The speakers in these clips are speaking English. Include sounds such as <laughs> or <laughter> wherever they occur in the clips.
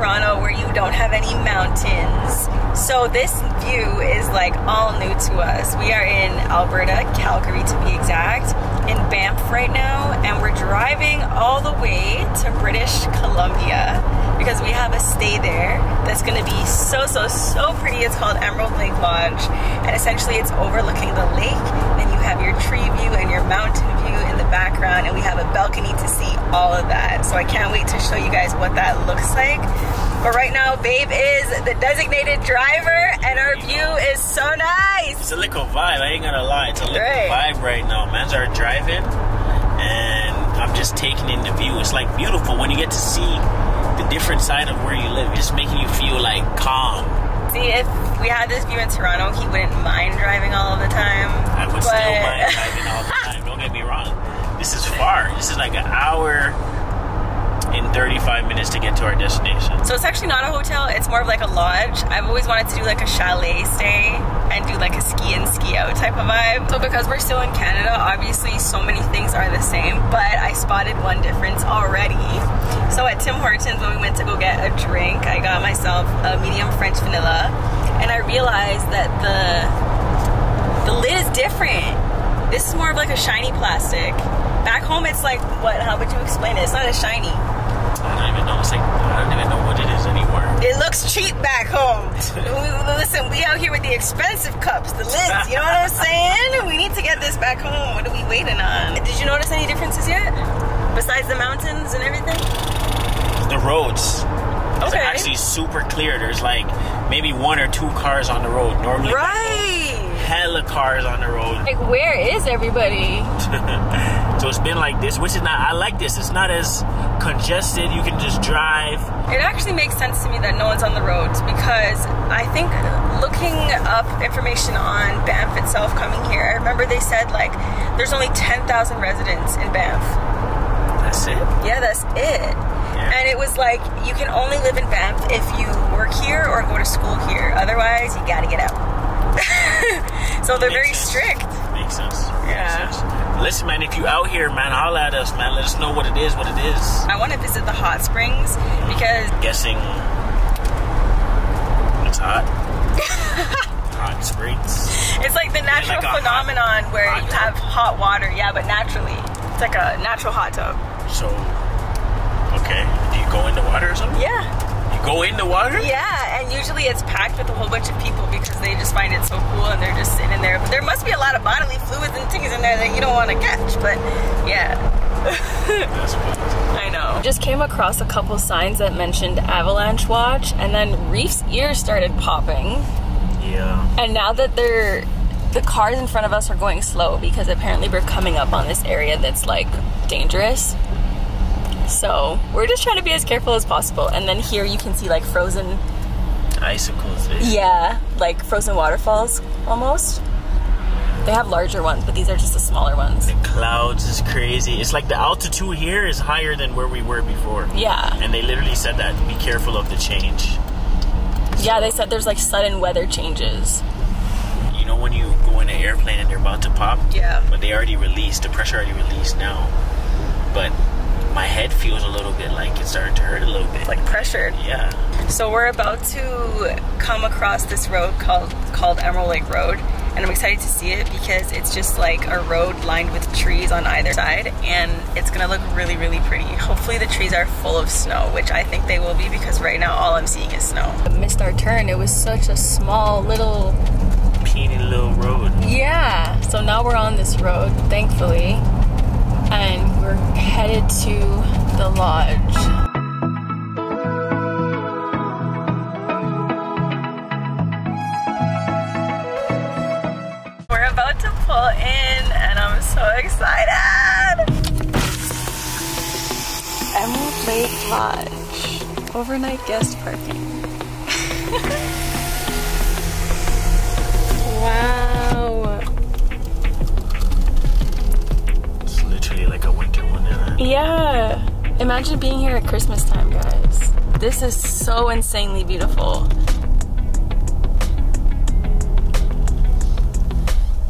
Toronto where you don't have any mountains. So this view is like all new to us. We are in Alberta, Calgary to be exact, in Banff right now, and we're driving all the way to British Columbia because we have a stay there that's gonna be so, so, so pretty. It's called Emerald Lake Lodge, and essentially it's overlooking the lake, have your tree view and your mountain view in the background, and we have a balcony to see all of that. So I can't wait to show you guys what that looks like. But right now, Babe is the designated driver, and our view is so nice. It's a little vibe. I ain't gonna lie. It's a little Right. vibe right now. Man's are driving, and I'm just taking in the view. It's like beautiful when you get to see the different side of where you live. It's making you feel like calm. See, if we had this view in Toronto, he wouldn't mind driving all of the time. I would but- still mind driving all the time. Don't get me wrong. This is far. This is like an hour 35 minutes to get to our destination. So it's actually not a hotel, it's more of like a lodge. I've always wanted to do like a chalet stay and do like a ski in, ski out type of vibe. So because we're still in Canada, obviously so many things are the same, but I spotted one difference already. So at Tim Hortons when we went to go get a drink, I got myself a medium French vanilla and I realized that the the lid is different. This is more of like a shiny plastic. Back home it's like what how would you explain it? It's not as shiny. I don't even know. It's like, I don't even know what it is anymore. It looks cheap back home. <laughs> We- Listen, we out here with the expensive cups, the lids. You know what I'm <laughs> saying? We need to get this back home. What are we waiting on? Did you notice any differences yet? Besides the mountains and everything? The roads. It's Okay. actually super clear. There's like maybe one or two cars on the road. Normally, Right. Hella cars on the road. Like, where is everybody? <laughs> So it's been like this, which is not. I like this. It's not as congested. You can just drive. It actually makes sense to me that no one's on the roads because I think looking up information on Banff itself coming here, I remember they said like there's only 10,000 residents in Banff. That's it. Yeah, that's it. And it was like you can only live in Banff if you work here or go to school here. Otherwise, you gotta get out. <laughs> so they're very sense. strict. Makes sense. Yeah. Makes sense. Listen, man, if you out here, man, holla at us, man. Let us know what it is, what it is. I want to visit the hot springs because Guessing it's hot. <laughs> hot springs. it's like the natural like a hot- phenomenon where hot you have hot water. Yeah, but naturally, it's like a natural hot tub. So, okay. Do you go in the water or something? Yeah, You go in the water? yeah, and usually it's packed with a whole bunch of people because they just find it so cool and they're just sitting there. But there must be a lot of bodily fluids and things in there that you don't want to catch. But yeah. That's <laughs> what I know. Just came across a couple signs that mentioned avalanche watch, and then Reafe's ears started popping. Yeah. And now that they're the cars in front of us are going slow because apparently we're coming up on this area that's like dangerous. So we're just trying to be as careful as possible. And then here you can see like frozen, Icicles. eh? yeah, like frozen waterfalls almost. They have larger ones, but these are just the smaller ones. The clouds is crazy. It's like the altitude here is higher than where we were before. Yeah. And they literally said that be careful of the change. Yeah, they said there's like sudden weather changes. You know when you go in an airplane and they're about to pop? Yeah. But they already released, the pressure already released now. But my head feels a little bit like it's starting to hurt a little bit. Like pressured. yeah. So we're about to come across this road called called Emerald Lake Road, and I'm excited to see it because it's just like a road lined with trees on either side, and it's gonna look really, really pretty. Hopefully the trees are full of snow, which I think they will be because right now all I'm seeing is snow. I missed our turn. It was such a small little Peeny little road. yeah. So now we're on this road, thankfully, and we're headed to the lodge. We're about to pull in, and I'm so excited. Emerald Lake Lodge, overnight guest parking. <laughs> wow. Yeah. Imagine being here at Christmas time, guys. This is so insanely beautiful.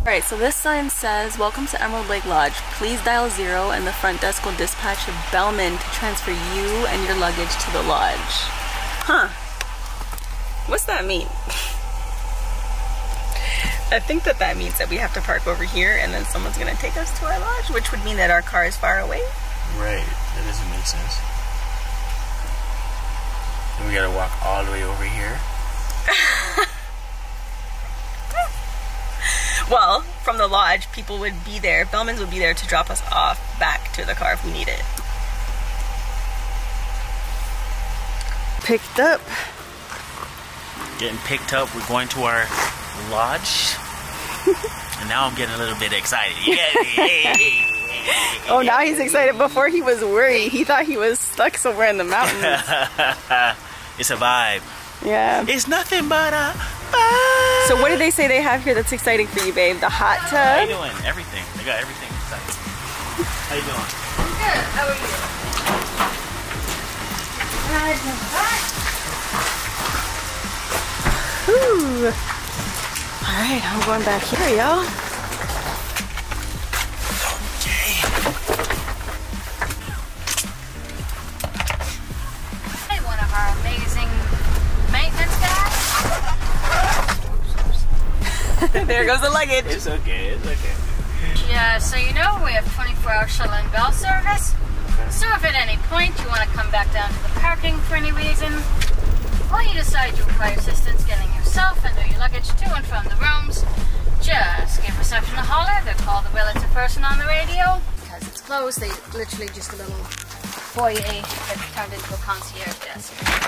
Alright, so this sign says, Welcome to Emerald Lake Lodge. Please dial zero and the front desk will dispatch a bellman to transfer you and your luggage to the lodge. Huh. What's that mean? <laughs> I think that that means that we have to park over here and then someone's gonna take us to our lodge, which would mean that our car is far away. Right. That doesn't make sense. And we gotta walk all the way over here. <laughs> Well, from the lodge, people would be there, Bellman's would be there to drop us off back to the car if we need it. Picked up. Getting picked up. We're going to our lodge. <laughs> and now I'm getting a little bit excited. Yeah. Oh, now he's excited. Before he was worried. He thought he was stuck somewhere in the mountains. <laughs> it's a vibe. Yeah. It's nothing but a vibe. So what did they say they have here that's exciting for you, babe? The hot tub? How you tub? doing? Everything. They got everything inside. How you doing? I'm good. How are you? Ooh. All right, I'm going back here, y'all. There goes the <laughs> luggage. It's okay. It's okay. Yeah, so you know we have 24-hour shuttle and bell service. So if at any point you want to come back down to the parking for any reason, or you decide you require assistance getting yourself and or your luggage to and from the rooms, just give reception a holler. They'll call the relative person on the radio. Because it's closed, they literally just a little foyer that's turned into a concierge desk.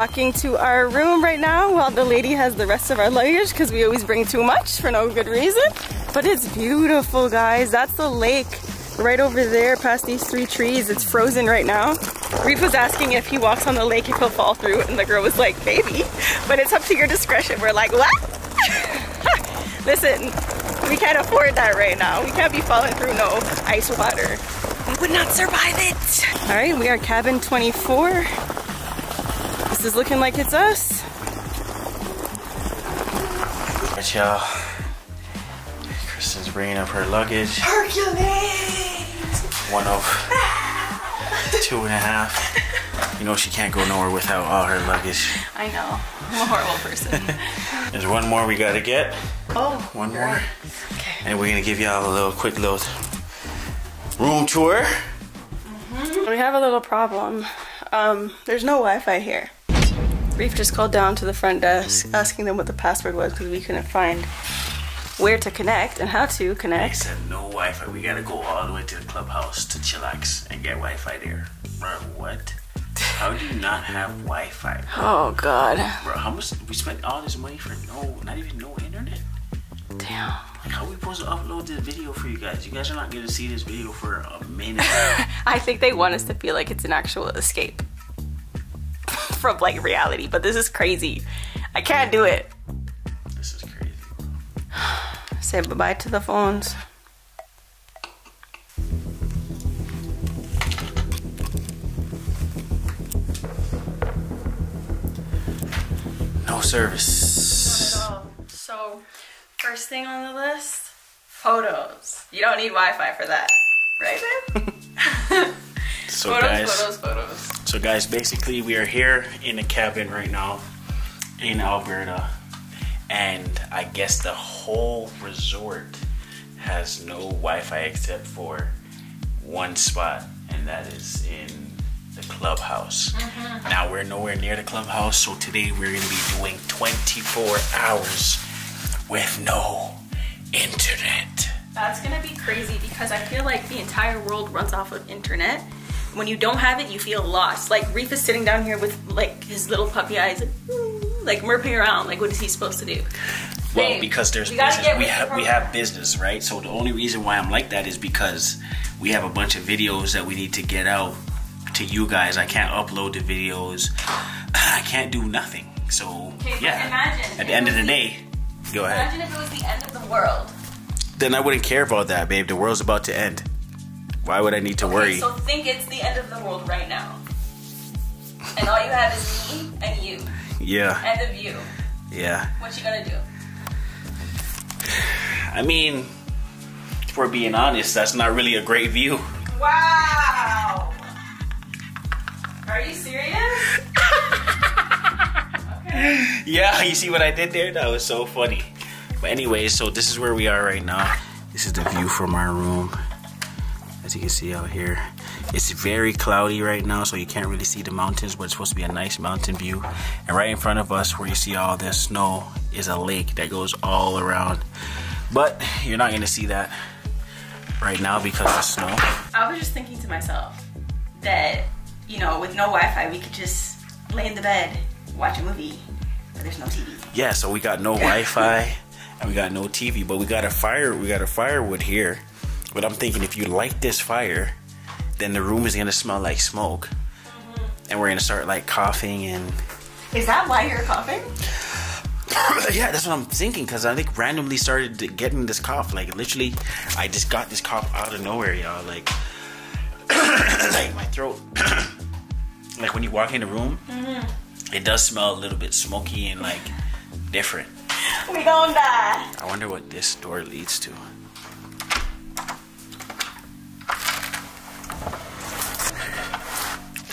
Walking to our room right now while the lady has the rest of our luggage because we always bring too much for no good reason. But it's beautiful, guys. That's the lake right over there past these three trees. It's frozen right now. Reafe was asking if he walks on the lake if he'll fall through and the girl was like, baby, but it's up to your discretion. We're like, what? <laughs> Listen, we can't afford that right now. We can't be falling through no ice water. We would not survive it. All right, we are cabin 24. This is looking like it's us. Alright, y'all. Kristen's bringing up her luggage. Hercules! One of two and a half. You know she can't go nowhere without all her luggage. I know. I'm a horrible person. <laughs> There's one more we gotta get. oh, One more. Okay. And we're gonna give y'all a little quick little room tour. we have a little problem. Um, there's no Wi-Fi here. Reafe just called down to the front desk mm-hmm. asking them what the password was because we couldn't find where to connect and how to They connect. said no Wi-Fi. We gotta go all the way to the clubhouse to chillax and get Wi-Fi there. Bro, what? How do you not have Wi-Fi? Oh God. Bro, how much we spent all this money for no, not even no internet? Damn. Like, how are we supposed to upload this video for you guys? You guys are not gonna see this video for a minute. <laughs> I think they want us to feel like it's an actual escape <laughs> from like reality, but this is crazy. I can't do it. this is crazy. <sighs> Say bye-bye to the phones. No service. So, first thing on the list, photos. You don't need Wi-Fi for that, right, babe? <laughs> So photos, guys, photos, photos. So guys, basically we are here in a cabin right now in Alberta, and I guess the whole resort has no Wi-Fi except for one spot, and that is in the clubhouse. Mm-hmm. Now we're nowhere near the clubhouse, so today we're gonna be doing 24 hours with no internet. That's gonna be crazy because I feel like the entire world runs off of internet. When you don't have it, you feel lost. Like Reafe is sitting down here with like his little puppy eyes, like, like murping around. Like, what is he supposed to do? Well, Babe, because there's we business. We have we have business, right? So the only reason why I'm like that is because we have a bunch of videos that we need to get out to you guys. I can't upload the videos. <sighs> I can't do nothing. So Okay, yeah. imagine At the end of the day, go ahead. Imagine if it was the end of the world. Then I wouldn't care about that, babe. The world's about to end. Why would I need to Okay, worry? So think it's the end of the world right now. And all you have is me and you yeah, and the view. yeah. What you gonna do? I mean, if we're being honest, that's not really a great view. Wow. Are you serious? <laughs> Yeah, you see what I did there? That was so funny. But anyway, so this is where we are right now. This is the view from our room. As you can see out here. It's very cloudy right now, so you can't really see the mountains, but it's supposed to be a nice mountain view. And right in front of us, where you see all this snow, is a lake that goes all around. But you're not gonna see that right now because of snow. I was just thinking to myself that, you know, with no Wi Fi, we could just lay in the bed, watch a movie, but there's no TV. Yeah, so we got no Wi-Fi and we got no TV, but we got a fire. We got a firewood here. But I'm thinking if you light this fire, then the room is gonna smell like smoke, and we're gonna start like coughing and Is that why you're coughing? <coughs> yeah, that's what I'm thinking because I think randomly started getting this cough. Like literally, I just got this cough out of nowhere, y'all. Like, <coughs> like my throat. <coughs> like when you walk in the room, mm-hmm. it does smell a little bit smoky and like different. We gonna die. I wonder what this door leads to.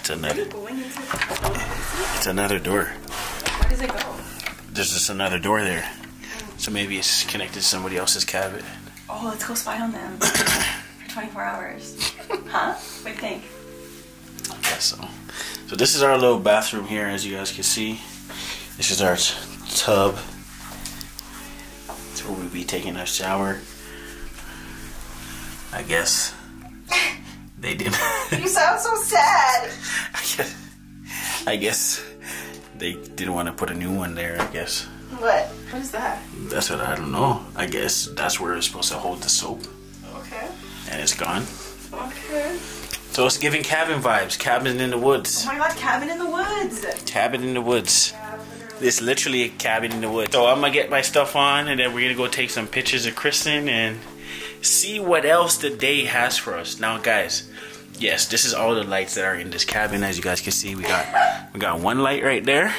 It's another. It's another door. Where does it go? There's just another door there. So maybe it's connected to somebody else's cabin. Oh, let's go spy on them <coughs> for 24 hours. Huh? What do you think? I guess so. So this is our little bathroom here, as you guys can see. This is our tub. It's where we'll be taking a shower. I guess they didn't. You sound so sad. <laughs> I guess, I guess they didn't want to put a new one there. I guess What? What is that? that's what I don't know. I guess that's where it's supposed to hold the soap, Okay. and it's gone. Okay. So it's giving cabin vibes. Cabin in the woods. Oh my god, cabin in the woods. Cabin in the woods. It's literally a cabin in the woods. So I'm gonna get my stuff on, and then we're gonna go take some pictures of Kristen and see what else the day has for us. Now, guys, yes, this is all the lights that are in this cabin. As you guys can see, we got we got one light right there,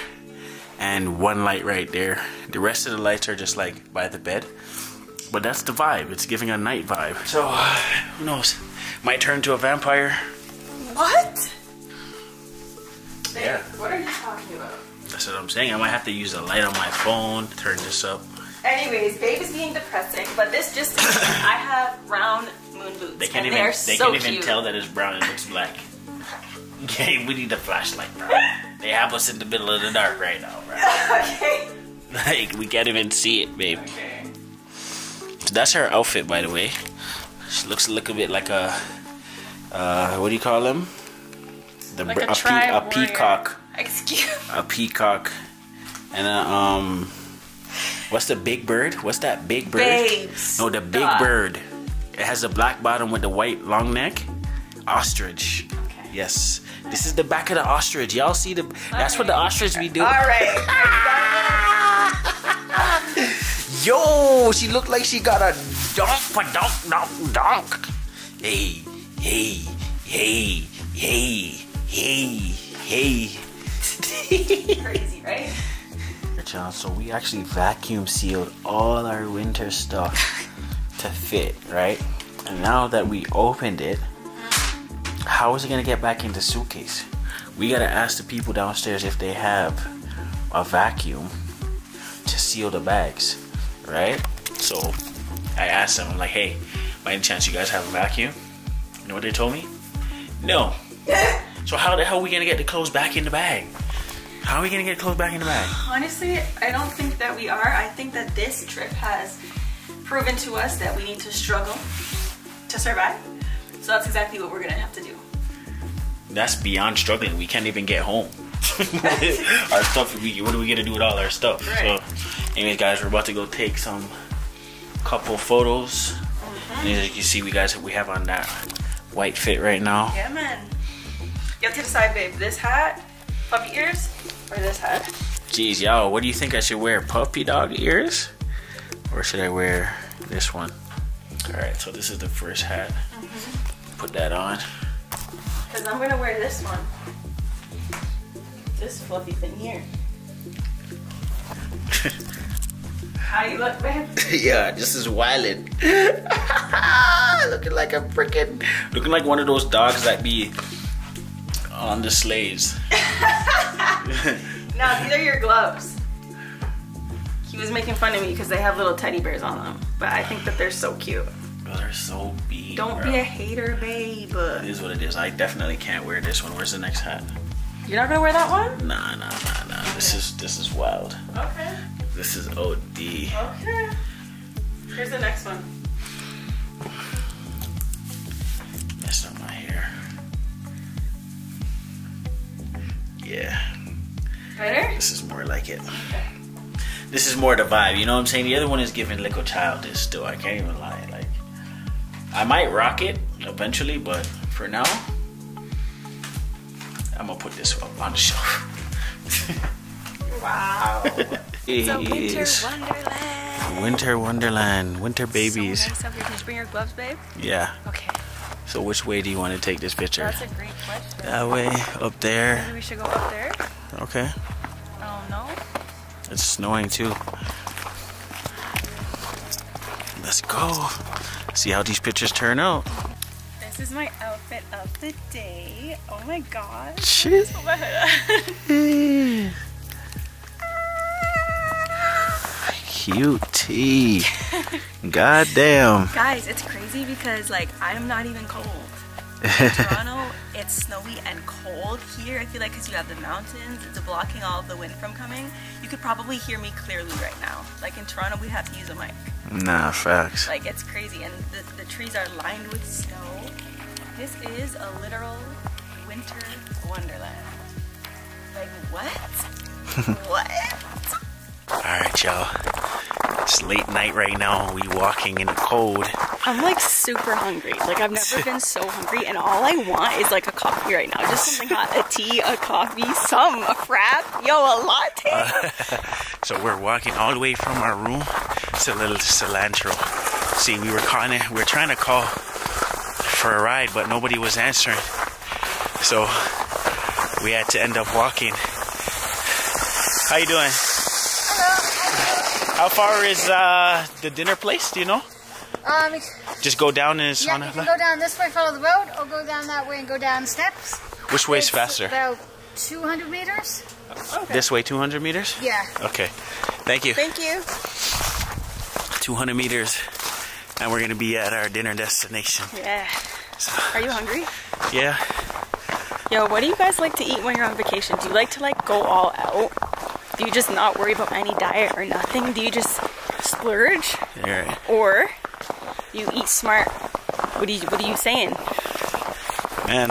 and one light right there. The rest of the lights are just like by the bed. But that's the vibe. It's giving a night vibe. So uh, who knows? Might turn to a vampire. What? Yeah. What are you talking about? That's what I'm saying. I might have to use a light on my phone. To turn this up. Anyways, babe is being depressing, but this just I <coughs> have round moon boots. They can't and even. They're They so can't even tell that it's brown. It looks black. <laughs> Okay, we need a flashlight, bro. <laughs> They have us in the middle of the dark right now, bro. okay. Like we can't even see it, babe. Okay. So that's her outfit, by the way. She looks a little bit like a. Uh, what do you call them? The Like br- a pe- a peacock, Excuse. a peacock, and a um. What's the big bird? What's that big bird? Babes. No, the big Stop. bird. It has a black bottom with the white long neck. Ostrich. Okay. Yes. This is the back of the ostrich. Y'all see the that's what the ostrich be doing. All right. <laughs> Yo, she looked like she got a donk donk donk donk. Hey, hey, hey, hey, hey, hey. <laughs> Crazy, right? So we actually vacuum sealed all our winter stuff <laughs> to fit, right? And now that we opened it, how is it gonna get back into suitcase? We gotta ask the people downstairs if they have a vacuum to seal the bags, right? So I asked them, I'm like, hey, by any chance you guys have a vacuum? You know what they told me? No. <laughs> So how the hell are we gonna get the clothes back in the bag? How are we gonna get clothes back in the bag? <sighs> Honestly, I don't think that we are. I think that this trip has proven to us that we need to struggle to survive. So that's exactly what we're gonna have to do. That's beyond struggling. We can't even get home. <laughs> our stuff. We, what are we gonna do with all our stuff? Right. So, anyways, guys, we're about to go take some couple photos. Mm-hmm. And as you can see, we guys we have on that white fit right now. Yeah, man. You have to decide, babe. This hat, puppy ears, or this hat? Jeez, y'all, what do you think I should wear? Puppy dog ears, or should I wear this one? All right, so this is the first hat. Mm-hmm. Put that on. Because I'm gonna wear this one. This fluffy thing here. <laughs> How you look, man? <laughs> yeah, this is wildin'. <laughs> looking like a freaking, looking like one of those dogs that be on the slaves. <laughs> Now these are your gloves. He was making fun of me because they have little teddy bears on them, but I think that they're so cute. Bro, they're so big. Don't bro. be a hater, babe. It is what it is. I definitely can't wear this one. Where's the next hat? You're not gonna wear that one? Nah, nah, nah, nah. This is this is wild. Okay. This is OD. Okay. Here's the next one. Messed up my hair. Yeah, Better? this is more like it. This is more the vibe. You know what I'm saying? The other one is giving little childish. Still, I can't even lie. Like, I might rock it eventually, but for now, I'm gonna put this up on the shelf. <laughs> Wow. <laughs> It's a winter wonderland. Winter Wonderland, winter babies. So nice you bring your gloves, babe? Yeah. Okay. So which way do you want to take this picture? That's a great question. That way, up there. Maybe we should go up there. Okay. Oh. It's snowing too. Let's go. See how these pictures turn out. This is my outfit of the day. Oh my gosh. Shit. Put <laughs> my. Cute tea. God damn. <laughs> Guys, it's crazy because like I'm not even cold. <laughs> Toronto, it's snowy and cold. Here, I feel like because you have the mountains, it's blocking all of the wind from coming. You could probably hear me clearly right now. Like in Toronto, we have to use a mic. Nah, facts. Like it's crazy, and the, the trees are lined with snow. This is a literal winter wonderland. Like what? <laughs> what? Alright, y'all. It's late night right now. We walking in the cold. I'm like super hungry. Like I've never been so hungry, and all I want is like a coffee right now. Just something hot, a tea, a coffee, some a frap, yo, a latte. <laughs> So we're walking all the way from our room to a little cilantro. See, we were calling it, we were trying to call for a ride, but nobody was answering. So we had to end up walking. How you doing? How far is uh, the dinner place? Do you know? Um, Just go down and it's yeah, on you can go down this way, follow the road, or go down that way and go down steps. Which way is faster? About 200 meters. Okay. This way, 200 meters? Yeah. Okay. Thank you. Thank you. 200 meters, and we're gonna be at our dinner destination. Yeah. So, Are you hungry? yeah. Yo, what do you guys like to eat when you're on vacation? Do you like to like go all out? Do you just not worry about any diet or nothing? Do you just splurge, right. or you eat smart? What are you What are you saying? Man,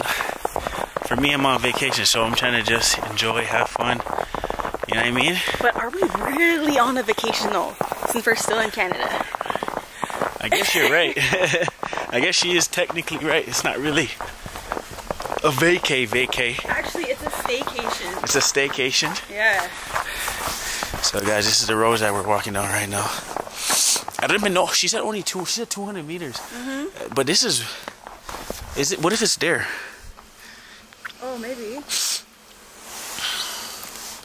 for me, I'm on vacation, so I'm trying to just enjoy, have fun. You know what I mean? But are we really on a vacation though? Since we're still in Canada. I guess you're right. <laughs> I guess she is technically right. It's not really a vacay, vacay. Actually, it's a staycation. It's a staycation. Yeah. So, guys, this is the road that we're walking on right now. I don't even know. She said only two. She said 200 meters. Uh, But this is. Is it? What if it's there? Oh, maybe.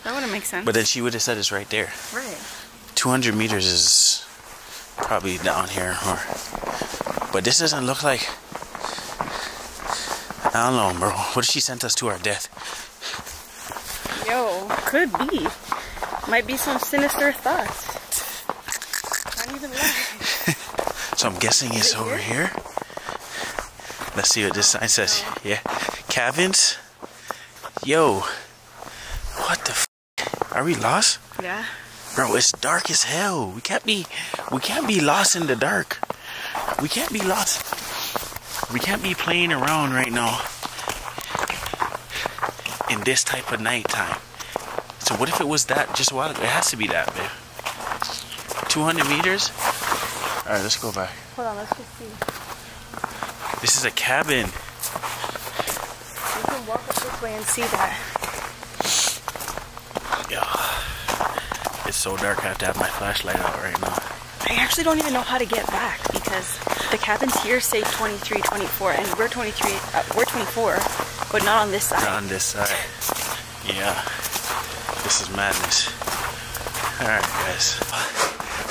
That wouldn't make sense. But then she would have said it's right there. right. 200 meters is probably down here, or. But this doesn't look like. I don't know, bro. What if she sent us to our death? Yo, could be. Might be some sinister thoughts. Not even lying. <laughs> So I'm guessing it's over here. Let's see what this sign oh, says. Yeah, cabins. Yo, what the? F- Are we lost, Yeah. bro? It's dark as hell. We can't be. We can't be lost in the dark. We can't be lost. We can't be playing around right now in this type of nighttime. So what if it was that just a while ago? It has to be that, babe. 200 meters? All right, let's go back. Hold on, let's just see. This is a cabin. We can walk up this way and see that. Yeah. It's so dark, I have to have my flashlight out right now. I actually don't even know how to get back because the cabins here say 23, 24, and we're 23, uh, we're 24, but not on this side. Not on this side. Yeah. This is madness. Alright, guys.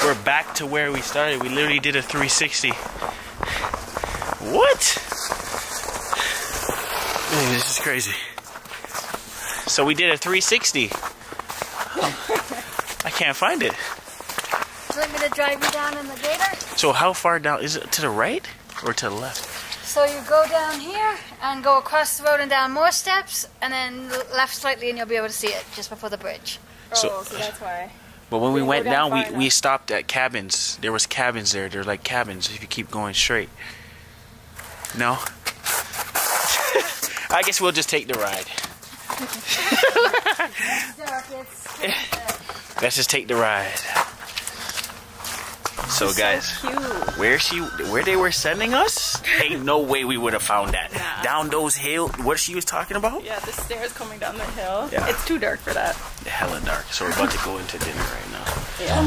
We're back to where we started. We literally did a 360. What? Man, this is crazy. So we did a 360. <laughs> I can't find it. Would you like me to drive you down in the gator? So how far down is it to the right or to the left? So you go down here and go across the road and down more steps, and then left slightly, and you'll be able to see it just before the bridge. So- oh, so that's why. But when we We went down down, we, far we stopped at cabins. There was cabins there. They're like cabins if you keep going straight. No? <laughs> I guess we'll just take the ride. <laughs> Let's just take the ride. So guys, Cute. where she where they were sending us, <laughs> ain't no way we would have found that. Nah. Down those hills, what she was talking about? Yeah, the stairs coming down the hill. Yeah. It's too dark for that. Hella dark. So we're about to go into dinner right now. Yeah.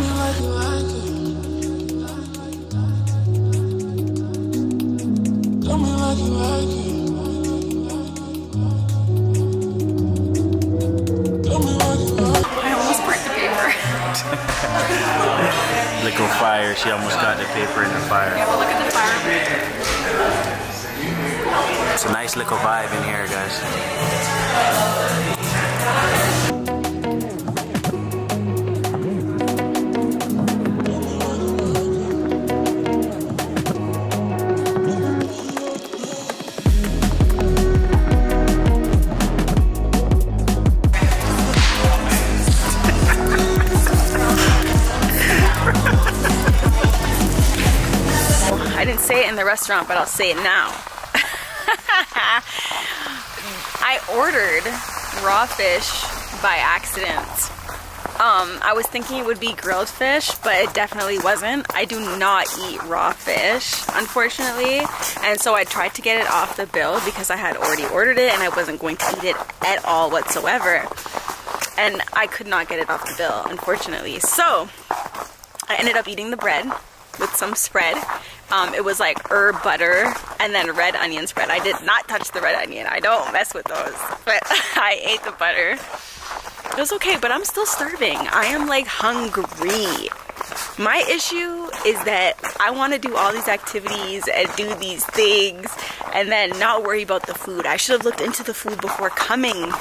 I almost burnt the paper. <laughs> Liquid fire. She almost got the paper in the fire. Yeah, but look at the fire. It's a nice little vibe in here, guys. Restaurant, but I'll say it now. <laughs> I ordered raw fish by accident. Um, I was thinking it would be grilled fish, but it definitely wasn't. I do not eat raw fish, unfortunately. And so I tried to get it off the bill because I had already ordered it and I wasn't going to eat it at all whatsoever. And I could not get it off the bill, unfortunately. So I ended up eating the bread with some spread. Um, it was like herb butter and then red onion spread. I did not touch the red onion. I don't mess with those. But <laughs> I ate the butter. It was okay, but I'm still starving. I am like hungry. My issue is that I want to do all these activities and do these things and then not worry about the food. I should have looked into the food before coming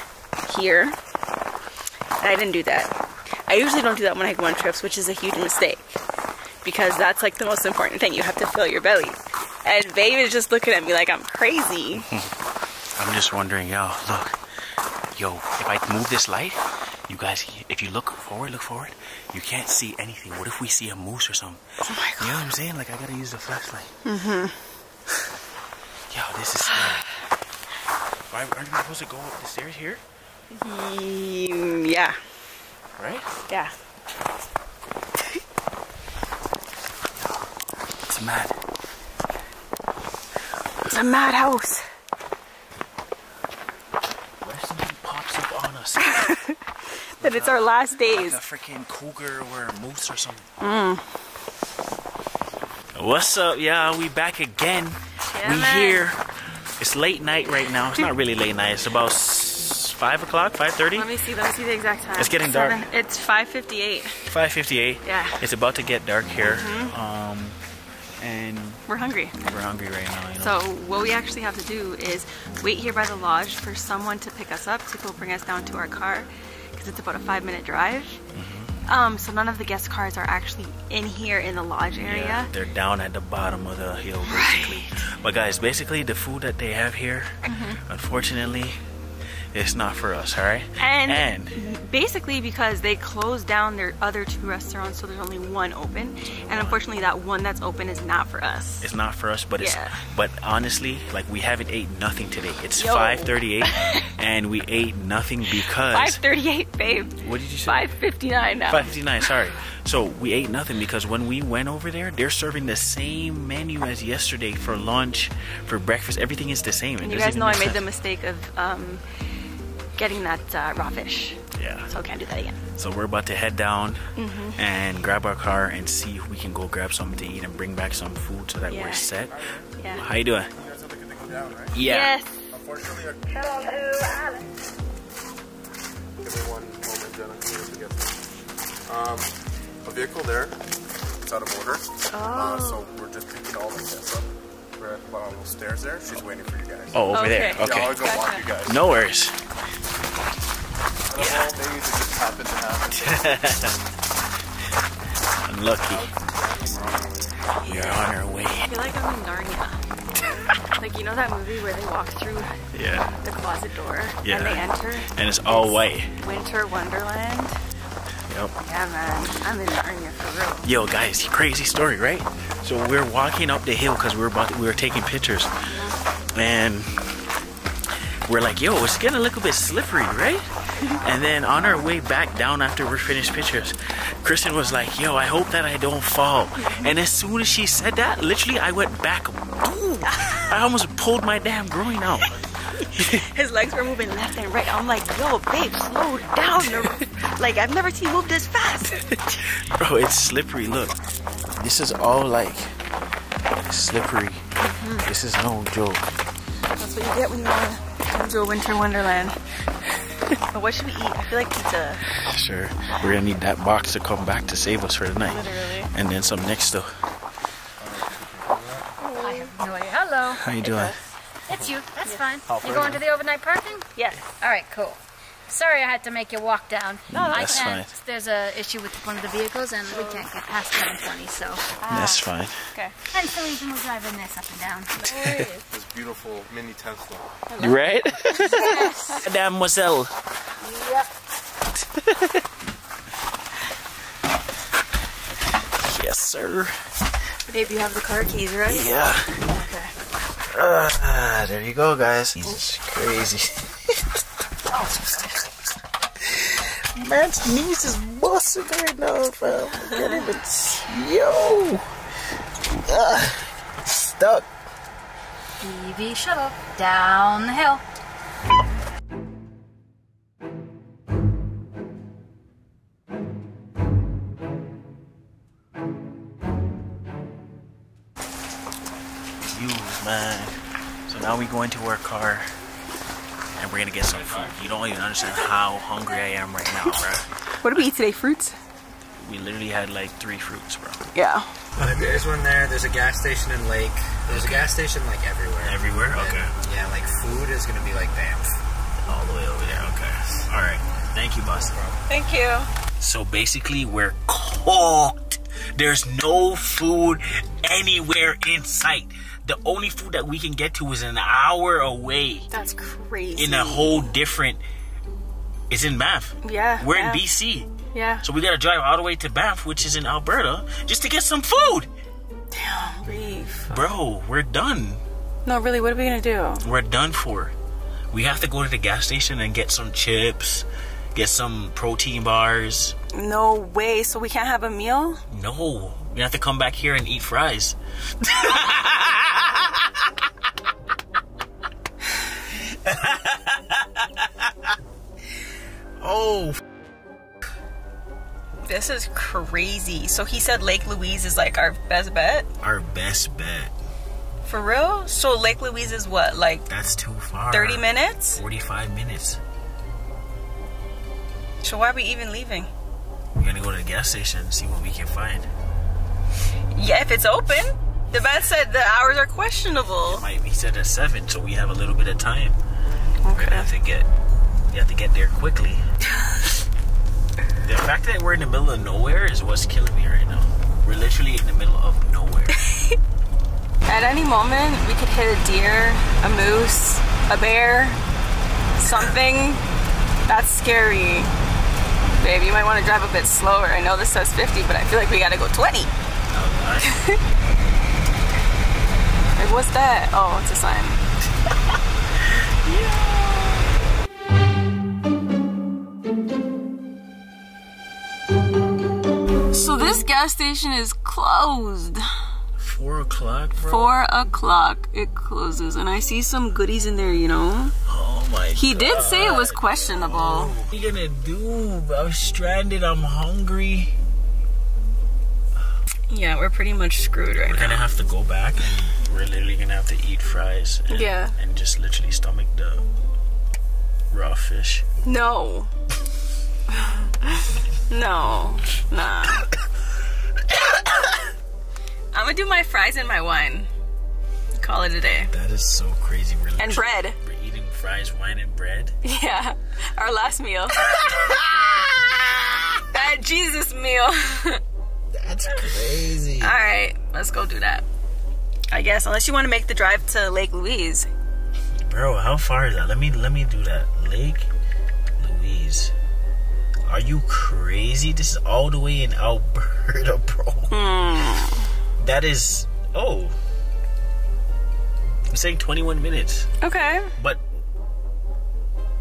here. And I didn't do that. I usually don't do that when I go on trips, which is a huge mistake. Because that's like the most important thing. You have to fill your belly. And babe is just looking at me like I'm crazy. I'm just wondering, yo, look. Yo, if I move this light, you guys, if you look forward, look forward, you can't see anything. What if we see a moose or something? Oh my god. You know what I'm saying? Like, I gotta use the flashlight. Mm-hmm. Yo, this is scary. Why aren't we supposed to go up the stairs here? Mm, Yeah, Right? yeah. It's mad. It's a madhouse. What if something pops up on us? <laughs> That it's our last like days. a freaking cougar or a moose or something. What's up, y'all? We back again. Yeah, we man. here. It's late night right now. It's not really late night. It's about five o'clock, five thirty, Let me see. Let me see the exact time. It's getting dark. Seven- It's 5:58. five fifty-eight. Yeah. It's about to get dark here. Um, and We're hungry. we're hungry right now. You know? So what we actually have to do is wait here by the lodge for someone to pick us up to go bring us down to our car because it's about a five minute drive. Um, so none of the guest cars are actually in here in the lodge area. Yeah, they're down at the bottom of the hill, basically. Right. But guys, basically the food that they have here, Mm-hmm. unfortunately, it's not for us. All right. And, and basically because they closed down their other two restaurants, so there's only one open. And unfortunately, that one that's open is not for us. It's not for us, but it's. Yeah. But honestly, like we haven't ate nothing today. It's 5:38, <laughs> and we ate nothing because. 5:38, babe. What did you say? 5:59 now. 5:59. Sorry. So we ate nothing because when we went over there, they're serving the same menu as yesterday for lunch, for breakfast. Everything is the same. It And you guys know I made the mistake of um, getting that uh, raw fish, Yeah. so I can't do that again. So we're about to head down Mm-hmm. and grab our car and see if we can go grab something to eat and bring back some food so that Yeah. we're set. Yeah. How you doing? You guys have to to go down, right? Yeah. Yes. Unfortunately, I... Give me one moment, Jenna. We have to get um, a vehicle there. It's out of order. Uh, so we're just picking all the guests up. We're at the bottom of those stairs there. She's waiting for you guys. Oh, over there. Okay. Okay. Yeah, I'll go walk you guys. No worries. Happened <laughs> to happen. Unlucky. We're on our way. I feel like I'm in Narnia. <laughs> like you know that movie where they walk through Yeah. the closet door Yeah. and they enter And it's all white. Winter Wonderland. Yep. Yeah, man, I'm in Narnia for real. Yo, guys, crazy story, right? So we're walking up the hill because we were about we were taking pictures, and we're like, "Yo, it's getting a little bit slippery, right?" And then on our way back down after we finished pictures, Kristen was like, "Yo, I hope that I don't fall." And as soon as she said that, literally, I went back. Boom! I almost pulled my damn groin out. <laughs> His legs were moving left and right. I'm like, yo, babe, slow down. like I've never seen you move this fast. <laughs> Bro, it's slippery. Look, this is all like slippery. Mm-hmm. This is no joke. That's what you get when you want to come to a winter wonderland. But what should we eat? I feel like pizza. Sure. We're gonna need that box to come back to save us for the night. Literally. And then some next though. I have no idea. Hello. How you doing? It's you. That's fine. You going to the overnight parking? Yes. All right, cool. Sorry I had to make you walk down. No, I that's can't. fine. There's an issue with one of the vehicles, and we can't get past 920. So, That's fine. Okay. And the reason we're driving this up and down. This beautiful mini Tesla. You right? <laughs> Mademoiselle. Yep. <laughs> Yes, sir. Babe, you have the car keys, right? Yeah. Okay. Ah, there you go, guys. It's crazy. <laughs> <laughs> Man's knees is busting right now, fam. I can't even. Yo. Ah, stuck. EV shuttle down the hill. You, man. So now we go into our car and we're gonna get some food. You don't even understand how hungry I am right now, bro. What did we eat today? Fruits? We literally had like three fruits, bro. Yeah. Uh, there's one there. There's a gas station in Lake. There's a gas station like everywhere. Everywhere? And, Okay. Yeah, like food is gonna be like Banff. All the way over there, okay. Alright. Thank you, boss. Bro. Thank you. So basically, we're cooked. There's no food anywhere in sight. The only food that we can get to is an hour away That's crazy. in a whole different. It's in Banff. Yeah. We're yeah. in BC. Yeah. So we gotta drive all the way to Banff, which is in Alberta, just to get some food. Damn, beef. Bro, we're done. No, really, what are we gonna do? We're done for. We have to go to the gas station and get some chips, get some protein bars. No way. So we can't have a meal? No, we have to come back here and eat fries. <laughs> oh, This is crazy. So he said Lake Louise is like our best bet? our best bet. For real? So Lake Louise is what, like That's too far. 30 minutes? 45 minutes. So why are we even leaving? We're gonna go to the gas station and see what we can find. Yeah, if it's open. The man said the hours are questionable. Might he said at seven, so we have a little bit of time. Okay. Gonna have to get you have to get there quickly. the fact that we're in the middle of nowhere is what's killing me right now. We're literally in the middle of nowhere. <laughs> At any moment, we could hit a deer, a moose, a bear, something. <laughs> That's scary. Babe, you might want to drive a bit slower. I know this says 50, but I feel like we gotta go 20. Like, what's that? Oh, it's a sign. <laughs> So this gas station is closed. Four o'clock, bro. Four o'clock it closes, and I see some goodies in there, you know. Oh my He god. did say it was questionable. What are you gonna do? I'm stranded, I'm hungry. Yeah, we're pretty much screwed right now. We're gonna have to go back and we're literally gonna have to eat fries and, Yeah. and just literally stomach the raw fish. No. no. Nah. <coughs> I'm gonna do my fries and my wine. Call it a day. That is so crazy. We're And bread. We're eating fries, wine, and bread. Yeah, our last meal. <laughs> that Jesus meal. <laughs> That's crazy. All right, let's go do that. I guess unless you want to make the drive to Lake Louise. Bro, how far is that? Let me let me do that. Lake Louise. Are you crazy? This is all the way in Alberta, <laughs> bro. Hmm. That is oh. I'm saying 21 minutes. Okay. But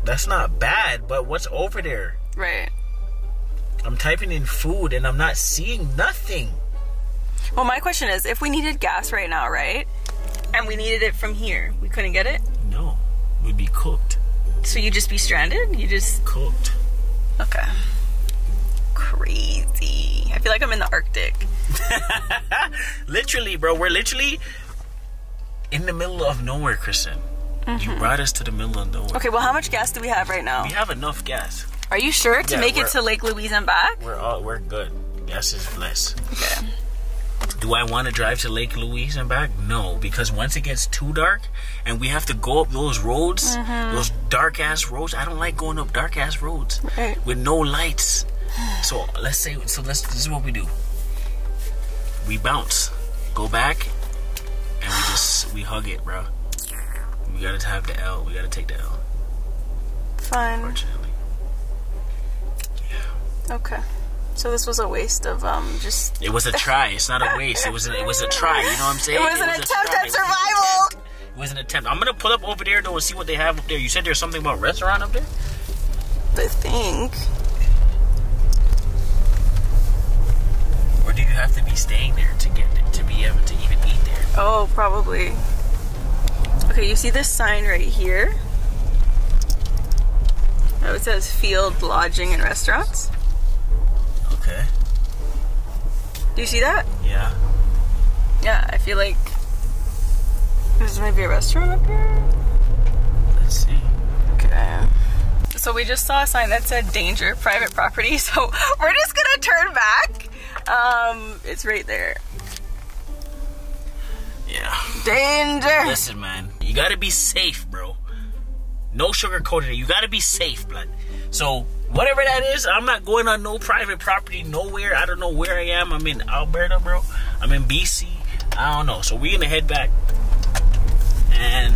that's not bad, but what's over there? Right. I'm typing in food and I'm not seeing nothing. Well, my question is, if we needed gas right now, right, and we needed it from here, we couldn't get it. No. We'd be cooked. So you'd just be stranded? You just Cooked. okay. Crazy. I feel like I'm in the Arctic. <laughs> literally, bro, we're literally in the middle of nowhere, Kristen. You mm-hmm. brought us to the middle of nowhere. Okay. Well, how much gas do we have right now? We have enough gas. Are you sure to Yeah, make it to Lake Louise and back? We're all we're good. Yes is blessed. Okay. Do I want to drive to Lake Louise and back? No, because once it gets too dark and we have to go up those roads, mm-hmm. those dark ass roads. I don't like going up dark ass roads Right. with no lights. So let's say so. Let's this is what we do. We bounce, go back, and we just we hug it, bro. We gotta have the L. We gotta take the L. Fine. Okay. So this was a waste of um just. It was a try. It's not a waste. It was a, it was a try. You know what I'm saying? It was an a attempt at survival. It was an attempt. I'm gonna pull up over there though and see what they have up there. You said there's something about restaurant up there. I think. Or do you have to be staying there to get to be able to even eat there? Oh, probably. Okay, you see this sign right here? Oh, it says field lodging and restaurants. Okay. Do you see that? Yeah. Yeah, I feel like there's maybe a restaurant up here. Let's see. Okay. So we just saw a sign that said danger, private property. <laughs> So we're just gonna turn back. Um, it's right there. Yeah. Danger. Listen, man. You gotta be safe, bro. No sugar coated. You gotta be safe, blood. So whatever that is, I'm not going on no private property nowhere. I don't know where I am. I'm in Alberta, bro. I'm in BC. I don't know. So we're gonna head back. And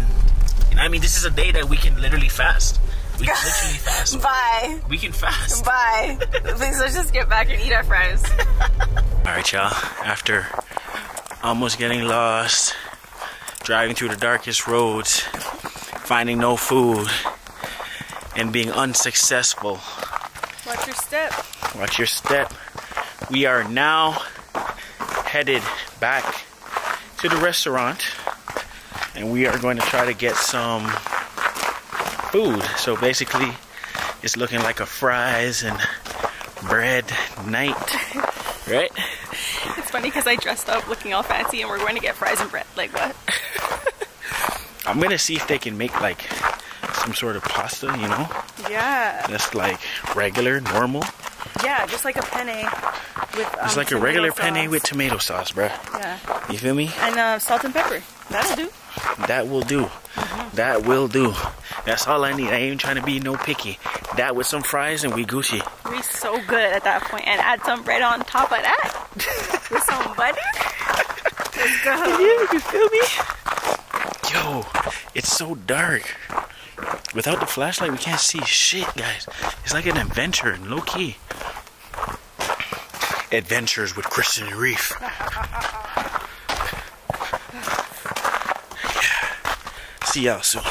you know, I mean, this is a day that we can literally fast. We can literally <laughs> fast. Bye. We can fast. Bye. <laughs> Please let's just get back and eat our fries. All right, y'all. After almost getting lost, driving through the darkest roads, finding no food, and being unsuccessful, step. watch your step. We are now headed back to the restaurant, and we are going to try to get some food. So basically, it's looking like a fries and bread night, <laughs> right? It's funny because I dressed up looking all fancy and we're going to get fries and bread. Like what? <laughs> I'm gonna see if they can make like some sort of pasta, you know, Yeah. that's like regular, normal. Yeah, just like a penne with um, It's like a regular sauce. penne with tomato sauce, bruh. Yeah. You feel me? And uh, salt and pepper. That'll do. That will do. That will do. That's all I need. I ain't trying to be no picky. That with some fries and we Gucci. We're so good at that point. And add some bread on top of that <laughs> with some butter. Let's go. Yeah, you feel me? Yo, it's so dark. Without the flashlight, we can't see shit, guys. It's like an adventure, low key. Adventures with Kristen Reafe. <laughs> See y'all soon.